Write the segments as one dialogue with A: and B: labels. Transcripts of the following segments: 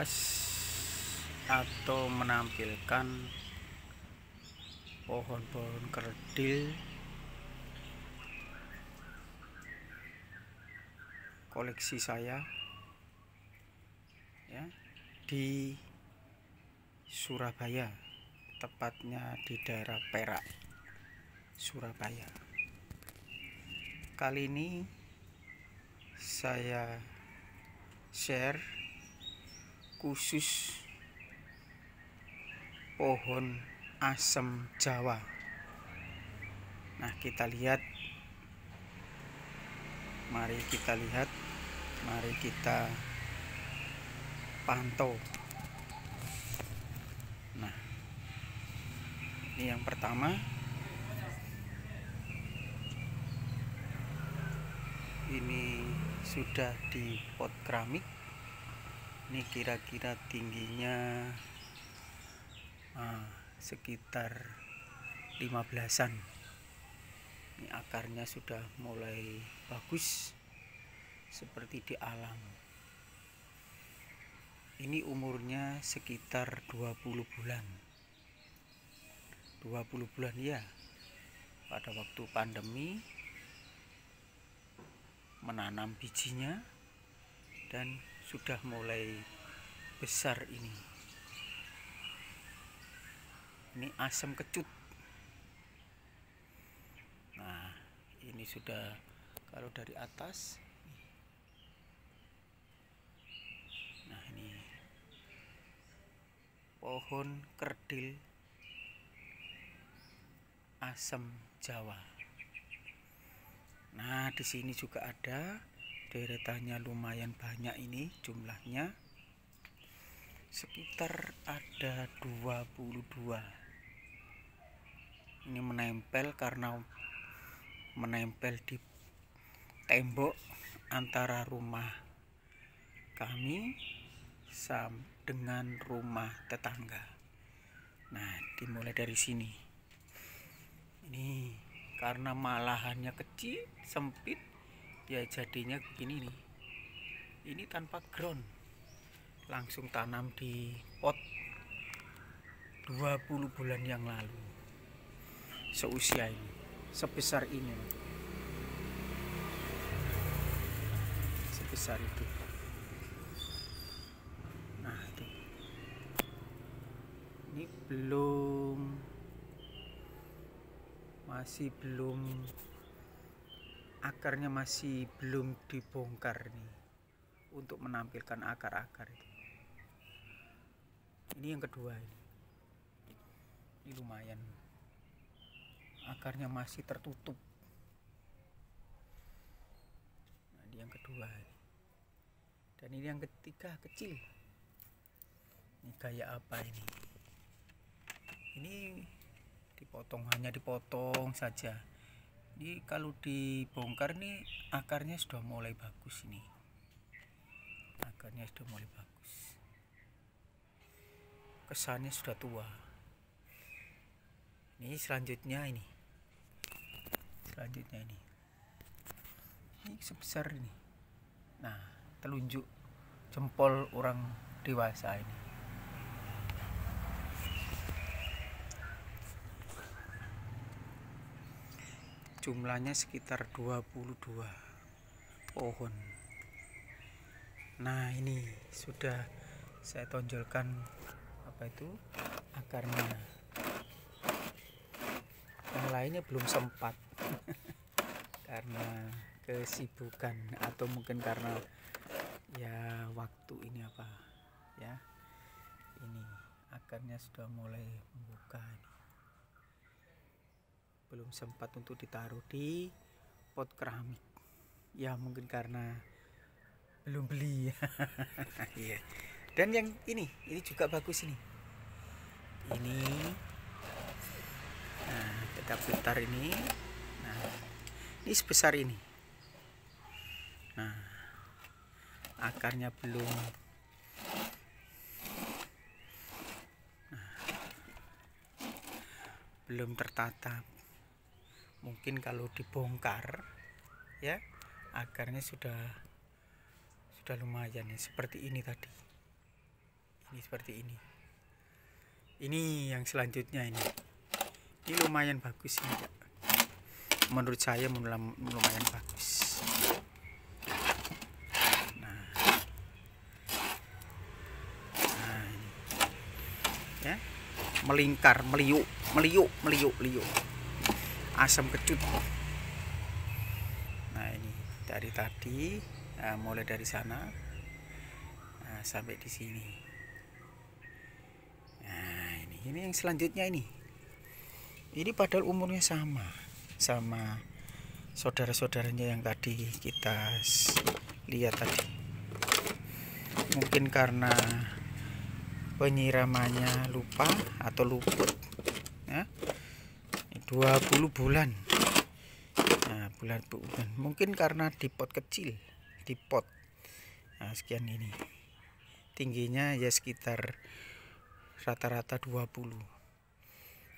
A: membahas atau menampilkan pohon-pohon kerdil. Koleksi saya ya di Surabaya tepatnya di daerah Perak Surabaya. Kali ini saya share khusus pohon asem Jawa. Nah, kita lihat. Mari kita lihat. Mari kita pantau. Nah, ini yang pertama. Ini sudah di pot keramik. Ini kira-kira tingginya ah, sekitar 15-an ini akarnya sudah mulai bagus seperti di alam. Ini umurnya sekitar 20 bulan. 20 bulan ya pada waktu pandemi menanam bijinya dan sudah mulai besar ini. Ini asam kecut. Nah ini sudah kalau dari atas. Nah ini pohon kerdil asam Jawa. Nah di sini juga ada deretannya lumayan banyak ini jumlahnya. Sekitar ada 22 ini menempel karena menempel di tembok antara rumah kami sam dengan rumah tetangga. Nah dimulai dari sini. Ini karena malahannya kecil sempit ya jadinya begini nih. Ini tanpa ground. Langsung tanam di pot 20 bulan yang lalu. Seusia ini sebesar ini. Sebesar itu. Nah itu. Ini belum masih belum akarnya masih belum dibongkar nih untuk menampilkan akar-akar itu. Ini yang kedua ini. Ini lumayan. Akarnya masih tertutup. Nah ini yang kedua dan ini yang ketiga kecil. Ini kayak apa ini? Ini dipotong hanya dipotong saja ini kalau dibongkar nih akarnya sudah mulai bagus ini. Akarnya sudah mulai bagus. Kesannya sudah tua. Ini selanjutnya ini. Selanjutnya ini. Ini sebesar ini. Nah telunjuk jempol orang dewasa ini jumlahnya sekitar 22 pohon. Nah ini sudah saya tonjolkan apa itu akarnya. Yang lainnya belum sempat. Karena kesibukan atau mungkin karena ya waktu ini apa ya. Ini akarnya sudah mulai membuka ini. Belum sempat untuk ditaruh di pot keramik. Ya mungkin karena belum beli. Ya dan yang ini ini juga bagus ini. Ini. Nah kita putar ini. Nah ini sebesar ini. Nah akarnya belum. Nah, belum tertata mungkin kalau dibongkar ya akarnya sudah sudah lumayan ya seperti ini tadi. Ini seperti ini. Ini yang selanjutnya ini. Ini lumayan bagus ini Kak. menurut saya lumayan bagus. Nah. Nah ya. Melingkar meliuk meliuk meliuk meliuk asam kecut. Nah ini dari tadi nah, mulai dari sana nah, sampai di sini. Nah ini ini yang selanjutnya ini. Ini padahal umurnya sama sama saudara-saudaranya yang tadi kita lihat tadi. Mungkin karena penyiramannya lupa atau luput ya 20 bulan. Nah bulan bulan. Mungkin karena di pot kecil di pot. Nah sekian ini. Tingginya ya sekitar rata-rata 20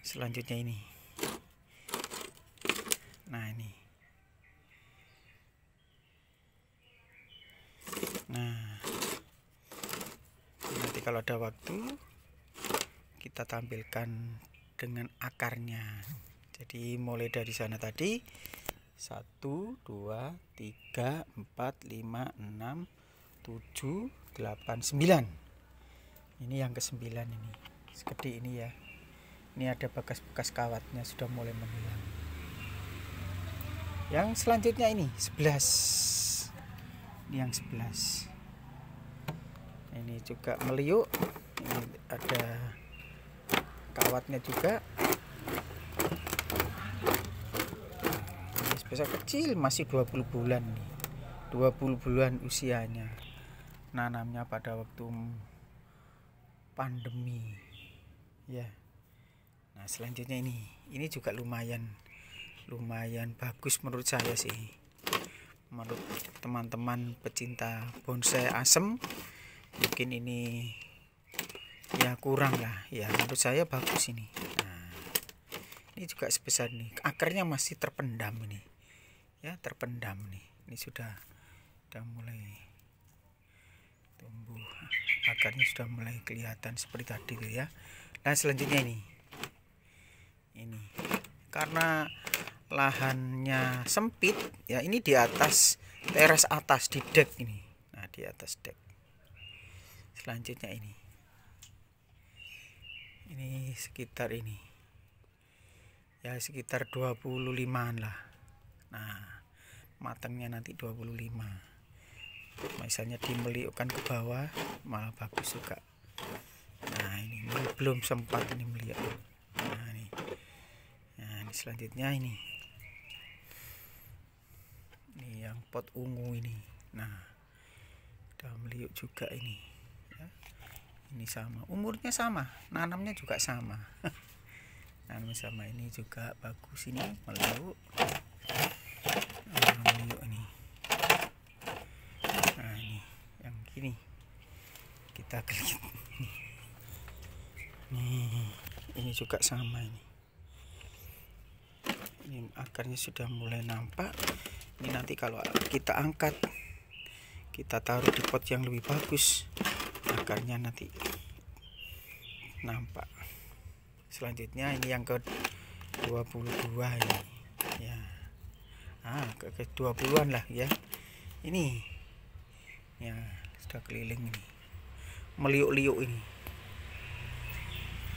A: selanjutnya ini. Nah ini. Nah nanti kalau ada waktu kita tampilkan dengan akarnya jadi mulai dari sana tadi 1 2 3 4 5 6 7 8 9 ini yang ke 9 ini. Segede ini ya. Ini ada bekas-bekas kawatnya sudah mulai menghilang. Yang selanjutnya ini 11 ini yang 11 ini juga meliuk. Ini ada kawatnya juga besar kecil masih 20 bulan nih. 20 bulan usianya. Nanamnya pada waktu pandemi. Ya. Nah selanjutnya ini. Ini juga lumayan lumayan bagus menurut saya sih. Menurut teman-teman pecinta bonsai asem mungkin ini ya kurang lah. Ya menurut saya bagus ini. Nah ini juga sebesar ini akarnya masih terpendam ini ya terpendam nih. Ini sudah sudah mulai tumbuh. Akarnya sudah mulai kelihatan seperti tadi tuh ya. Nah selanjutnya ini. Ini. Karena lahannya sempit ya ini di atas teras atas di deck ini. Nah di atas deck selanjutnya ini. Ini sekitar ini. Ya sekitar 25an lah. Nah matangnya nanti 25 misalnya dimeliukkan ke bawah malah bagus juga. Nah ini belum sempat ini melihat nah ini. Nah ini selanjutnya ini. Ini yang pot ungu ini. Nah udah meliuk juga ini ya. ini sama. Umurnya sama nanamnya juga sama. Nanam sama ini juga bagus ini meliuk ini kita nih ini juga sama ini. Ini akarnya sudah mulai nampak. Ini nanti kalau kita angkat kita taruh di pot yang lebih bagus akarnya nanti nampak. Selanjutnya ini yang ke 22 ini. Ya ah ke, ke 20-an lah ya. Ini ya sudah keliling ini. Meliuk-liuk ini.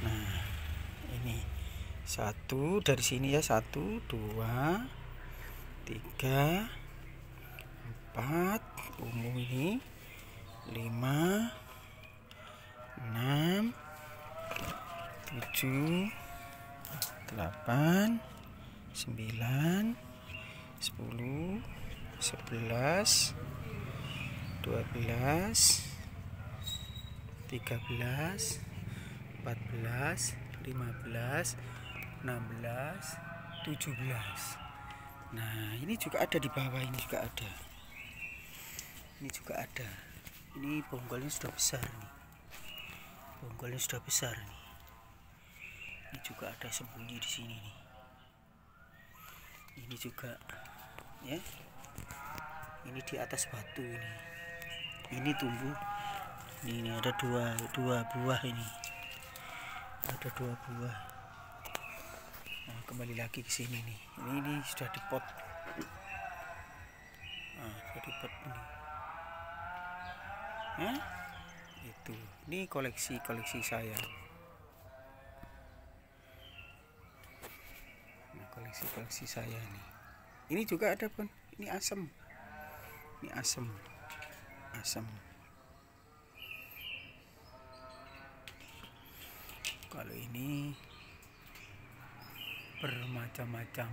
A: Nah ini. Satu dari sini ya. Satu dua tiga empat ungu ini. Lima enam tujuh delapan sembilan sepuluh sebelas 12 13 14 15 16 17 nah ini juga ada di bawah ini juga ada. Ini juga ada. Ini bonggolnya sudah besar nih. Bonggolnya sudah besar nih. Ini juga ada sembunyi di sini nih ini juga ya. Ini di atas batu ini. Ini tumbuh. Ini, ini ada dua dua buah ini. Ada dua buah. Nah, kembali lagi ke sini nih. Ini ini sudah dipot. Nah, sudah dipot ini. Hah? itu. Ini koleksi koleksi saya nah koleksi koleksi saya nih ini juga ada pun ini asam ini asam asam kalau ini bermacam-macam.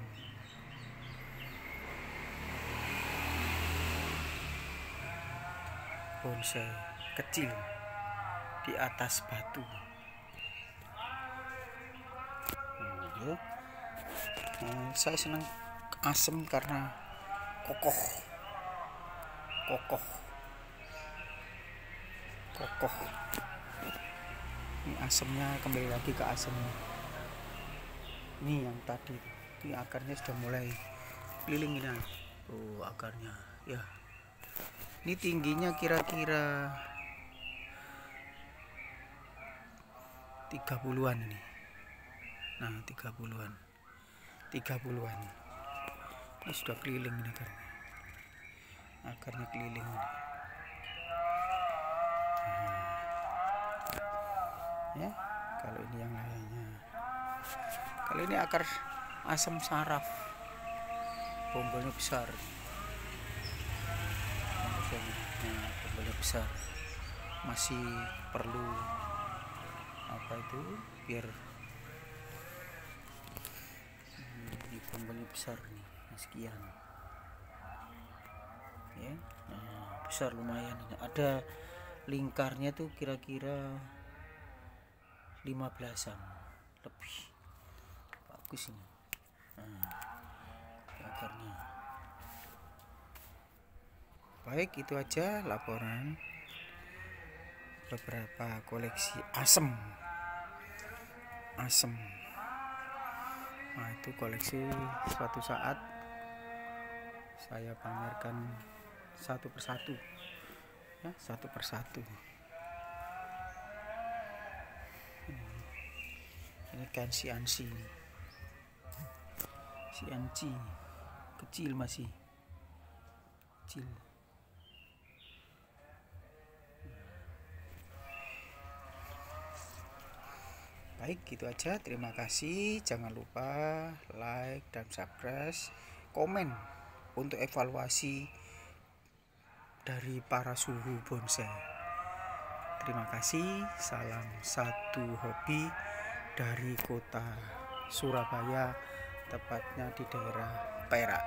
A: Bonsai kecil di atas batu. Hmm, hmm, saya senang asam karena kokoh. Kokoh. Kokoh. Ini asemnya kembali lagi ke asemnya ini yang tadi. Ini akarnya sudah mulai keliling ini. Oh akarnya. Ya. Ini tingginya kira-kira 30-an ini. Nah 30-an 30-an ini sudah keliling ini akarnya akarnya keliling ini. Ya kalau ini yang lainnya. Kalau ini akar asam saraf. Bonggolnya besar. Bonggolnya besar. Masih perlu apa itu biar bonggolnya besar nih sekian. Ya nah, besar lumayan ini. Ada lingkarnya tuh kira-kira 15-an lebih. Bagus ini. Nah, akarnya baik itu aja laporan beberapa koleksi asem. Asem nah itu koleksi suatu saat saya pamerkan satu persatu. Ya satu persatu. Ini kan si ansi si kecil masih. Kecil baik gitu aja. Terima kasih. Jangan lupa like dan subscribe komen untuk evaluasi dari para suhu bonsai. Terima kasih. Salam satu hobi dari kota Surabaya tepatnya di daerah Perak